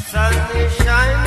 sun is shining.